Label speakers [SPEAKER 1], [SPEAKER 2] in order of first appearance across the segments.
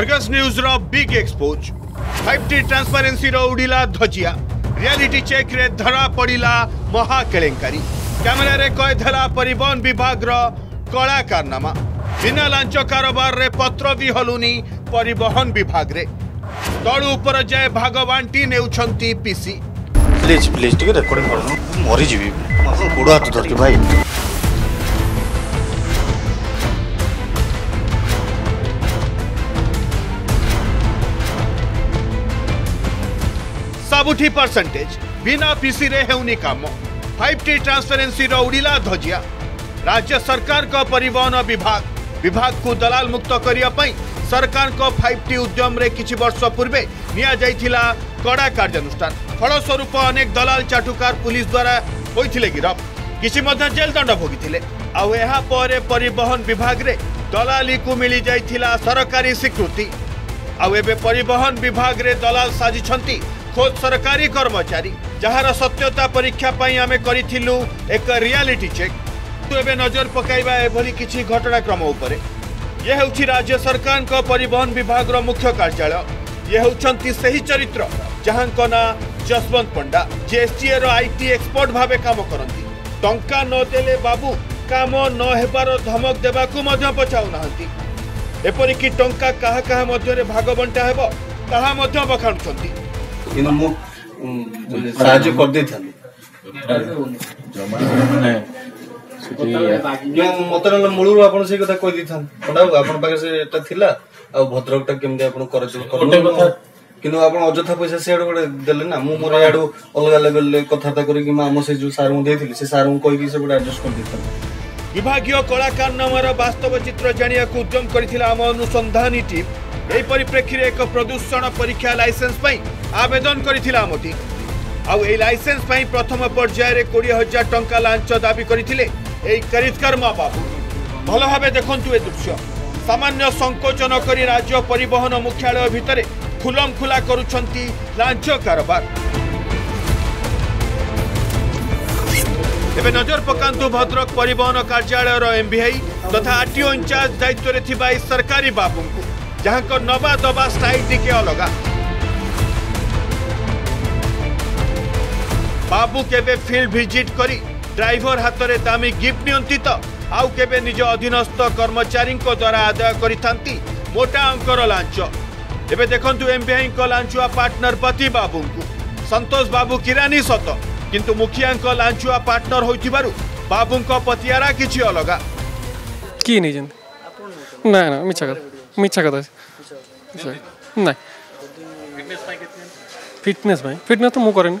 [SPEAKER 1] Argus ନ୍ୟୁଜ୍ର big expose five T ଟ୍ରାନ୍ସପାରେନ୍ସିର ଉଡ଼ିଲା ଧଜିଆ ରିଆଲିଟି ଚେକ୍ରେ ଧରା ପଡ଼ିଲା ମହା କେଳେଙ୍କାରୀ କ୍ୟାମେରାରେ କଏଦ ହେଲା ପରିବହନ ବିଭାଗର କଳା କାରନାମା ବିନା ଲାଞ୍ଚ କାରବାରରେ ପତ୍ର ବି ହଲୁନି ପରିବହନ ବିଭାଗରେ ତଳୁ ଉପର ଯାଏ ଭାଗ ବାଣ୍ଟି ନେଉଛନ୍ତି ପିସି
[SPEAKER 2] ପ୍ଲିଜ୍ ପ୍ଲିଜ୍ ଟିକେ ରେକର୍ଡିଂ କର ମରିଯିବି ଗୋଡ଼ ହାତ ଧରିକି ଭାଇ
[SPEAKER 1] ସବୁଠି ପରସେଣ୍ଟେଜ ବିନା ପିସିରେ ହେଉନି କାମ ଫାଇଭ୍ ଟି ଟ୍ରାନ୍ସପେରେନ୍ସିର ଉଡ଼ିଲା ଧଜିଆ ରାଜ୍ୟ ସରକାରଙ୍କ ପରିବହନ ବିଭାଗ ବିଭାଗକୁ ଦଲାଲ ମୁକ୍ତ କରିବା ପାଇଁ ସରକାରଙ୍କ ଫାଇଭ୍ ଟି ଉଦ୍ୟମରେ କିଛି ବର୍ଷ ପୂର୍ବେ ନିଆଯାଇଥିଲା କଡ଼ା କାର୍ଯ୍ୟାନୁଷ୍ଠାନ ଫଳସ୍ୱରୂପ ଅନେକ ଦଲାଲ ଚାଟୁକାର ପୁଲିସ ଦ୍ୱାରା ହୋଇଥିଲେ ଗିରଫ କିଛି ମଧ୍ୟ ଜେଲଦଣ୍ଡ ଭୋଗିଥିଲେ ଆଉ ଏହା ପରେ ପରିବହନ ବିଭାଗରେ ଦଲାଲିକୁ ମିଳିଯାଇଥିଲା ସରକାରୀ ସ୍ୱୀକୃତି ଆଉ ଏବେ ପରିବହନ ବିଭାଗରେ ଦଲାଲ ସାଜିଛନ୍ତି খোদ সরকারি কর্মচারী যার সত্যতা পরীক্ষা পাই আমি করেছিলু এক রিয়ালিটি চেক এবে নজর পকাইবা এভাবে কিছু ঘটনাক্রম উপরে ইয়ে হচ্ছে রাজ্য সরকার পরিবহন বিভাগর মুখ্য কার্যালয় ইয়ে হচ্ছেন সেই চরিত্র যাহঙ্ক না যশবন্ত পণ্ডা জিএসটিএর আইটি এক্সপর্ট ভাবে কাম করতে টঙ্কা নদেলে বাবু কাম নহেবার ধমক দেওয়া মধ্য পচাও না এপরিকি টঙ্কা কাহা কাহা মধ্যে ভাগ বণ্টা হব তাহা মধ্য বখাণুচ্ছেন
[SPEAKER 2] କିନ୍ତୁ ମୁଁ ସାହାଯ୍ୟ କରିଦେଇଥାନ୍ତି ମୂଳରୁ ଆପଣ ସେଇ କଥା କହିଦେଇଥାନ୍ତି ପଣ୍ଡାବାବୁ ପାଖରେ ସେଟା ଥିଲା ଆଉ ଭଦ୍ରକଟା କେମିତି ଆପଣ କିନ୍ତୁ ଆପଣ ଅଯଥା ପଇସା ସିଆଡୁ ଗୋଟେ ଦେଲେ ନା ମୁଁ ମୋର ଇଆଡୁ ଅଲଗା ଲେଭେଲରେ କଥାବାର୍ତ୍ତା କରିକି ଆମ ସେ ଯୋଉ ସାର୍ଙ୍କୁ ଦେଇଥିଲି ସେ ସାର୍ଙ୍କୁ କହିକି ସେ ଗୋଟେ ଆଡଜଷ୍ଟ କରିଦେଇଥାନ୍ତି
[SPEAKER 1] ବିଭାଗୀୟ କଳାକାରନାମାର ବାସ୍ତବ ଚିତ୍ର ଜାଣିବାକୁ ଉଦ୍ୟମ କରିଥିଲା ଆମ ଅନୁସନ୍ଧାନୀ ଟିମ୍ ଏହି ପରିପ୍ରେକ୍ଷୀରେ ଏକ ପ୍ରଦୂଷଣ ପରୀକ୍ଷା ଲାଇସେନ୍ସ ପାଇଁ আবেদন করেছিলাম আমটি আউ এই লাইসেন্স পাই প্রথম পর্যায়ে কোড়ি হাজার টঙ্কা লাঞ্চ দাবি করে এই করিতকর মা বাবু ভালোভাবে দেখুন এ দৃশ্য সামান্য সংকোচন করে রাজ্য পরিবহন মুখ্যালয় ভিতরে খুলম খুলা করছেন লাঞ্চ কারবার এবে নজর পকাতু ভদ্রক পরিবহন কার্যালয়ের এমভিআই তথা আরটিও ইনচার্জ দায়িত্বে থাকা এই সরকারি বাবু যাঙ্ক নবা দবা স্টাইল টিকে অলগা বাবু কেবে ফিল্ড ভিজিট করে ড্রাইভর হাতরে দামি গিফট নিয়ন্তি তো আউ কেবে নিজ অধীনস্থ
[SPEAKER 3] কর্মচারী দ্বারা আদায় করে থাকে মোটা অঙ্কর লাঞ্চ এবে দেখন্তু এমবিআই লাঞ্চুয়া পার্টনর পতি বাবুঙ্কু সন্তোষ বাবু
[SPEAKER 1] কিরানি সত কিন্তু মুখিয়াঙ্ক লাঞ্চুয়া পার্টনর হইতিবারু বাবুঙ্ক পতিয়ারা কিছু অলগা কি নেইছেন না না মিছা কথা মিছা কথা না ফিটনেস ভাই ফিটনেস তো মু করেনি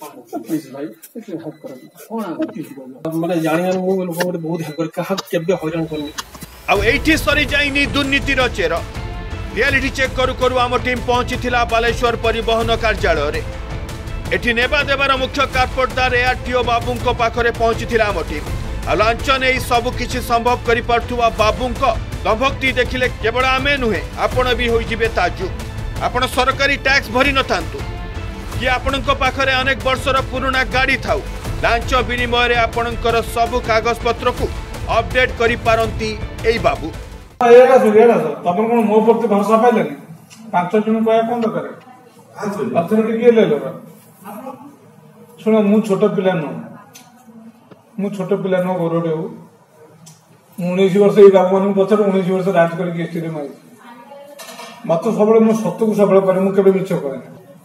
[SPEAKER 3] ପ୍ଲିଜ୍ ଭାଇ ଟିକେ ହେଲ୍ପ କରନ୍ତୁ କ'ଣ ମାନେ ଜାଣିବା ମୁଁ ଲୋକଙ୍କୁ ବହୁତ ହେଲ୍ପ କରେ କାହାକୁ କେବେ ହଇରାଣ କରିନି
[SPEAKER 1] ଆଉ ଏଇଠି ସରିଯାଇନି ଦୁର୍ନୀତିର ଚେର ରିଆଲିଟି ଚେକ୍ କରୁ କରୁ ଆମ ଟିମ୍ ପହଞ୍ଚିଥିଲା ବାଲେଶ୍ୱର ପରିବହନ କାର୍ଯ୍ୟାଳୟରେ ଏଠି ନେବା ଦେବାର ମୁଖ୍ୟ କାର୍ପୋଟଦାର ଏଆର୍ଟିଓ ବାବୁଙ୍କ ପାଖରେ ପହଞ୍ଚିଥିଲା ଆମ ଟିମ୍ ଆଉ ଲାଞ୍ଚ ନେଇ ସବୁକିଛି ସମ୍ଭବ କରିପାରୁଥିବା ବାବୁଙ୍କ ଦମ୍ଭକ୍ତି ଦେଖିଲେ କେବଳ ଆମେ ନୁହେଁ ଆପଣ ବି ହୋଇଯିବେ ତାଜୁ ଆପଣ ସରକାରୀ ଟ୍ୟାକ୍ସ ଭରି ନଥାନ୍ତୁ କି ଆପଣଙ୍କ ପାଖରେ ଅନେକ ବର୍ଷର ପୁରୁଣା ଗାଡ଼ି ଥାଉ ଲାଞ୍ଚ ବିନିମୟରେ ଆପଣଙ୍କର ସବୁ କାଗଜପତ୍ରକୁ ଅପଡେଟ୍ କରିପାରନ୍ତି ଏଇ ବାବୁ
[SPEAKER 4] ତମର କଣ ମୋ ପ୍ରତି ଭରସା ପାଇଲେନି ପାଞ୍ଚ ଜଣ କହିବା କଣ ଦରକାର ଅଥରିଟି କିଏ ନେଲେ ଶୁଣ ମୁଁ ଛୋଟ ପିଲା ନୁହଁ ମୁଁ ଛୋଟ ପିଲା ନୁହଁ ଗୌରବଟେ ହଉ ଉଣେଇଶ ବର୍ଷ ଏଇ ବାବୁମାନଙ୍କୁ ପଛରେ ଉଣେଇଶ ବର୍ଷ ରାଜ କରିକି ଏସ୍ଟିରେ ମାରିଛି ମତେ ସବୁବେଳେ ମୁଁ ସତକୁ ସବୁବେଳେ କରେ ମୁଁ କେବେ ମିଛ କରେନି